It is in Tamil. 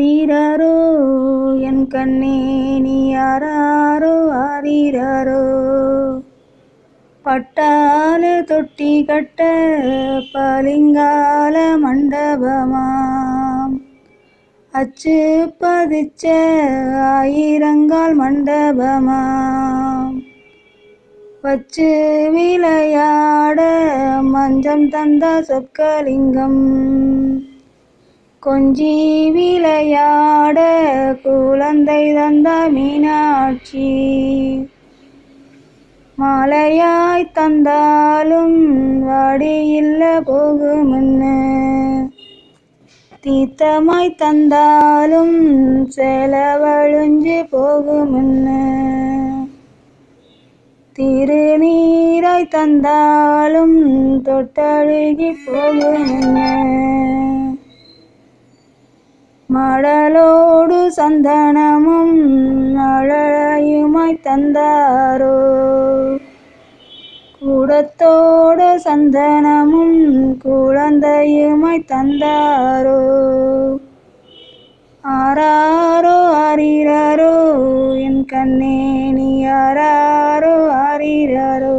ஆரீரரோ என் கண்ணே நீ யாராரோ ஆரீரரோ. பட்டால தொட்டி கட்ட பளிங்கால மண்டபமாம். அச்சு பதிச்ச ஆயிரங்கால் மண்டபமாம். வச்சு விளையாட மஞ்சம் தந்த சொற்கலிங்கம் கொஞ்சி விளையாட குழந்தை தந்த மீனாட்சி. மாலையாய் தந்தாலும் வாடியில்ல போகுமுன்னு. தீத்தமாய் தந்தாலும் செலவழிஞ்சு போகுமுன்னு. திருநீராய் தந்தாலும் தொட்டழுகி போகுமுன்னு. மடலோடு சந்தனமும் அழழையுமாய் தந்தாரோ? கூடத்தோடு சந்தனமும் குழந்தையுமாய் தந்தாரோ? ஆராரோ அறிரரோ என் கண்ணே நீ ஆராரோ அறிரரோ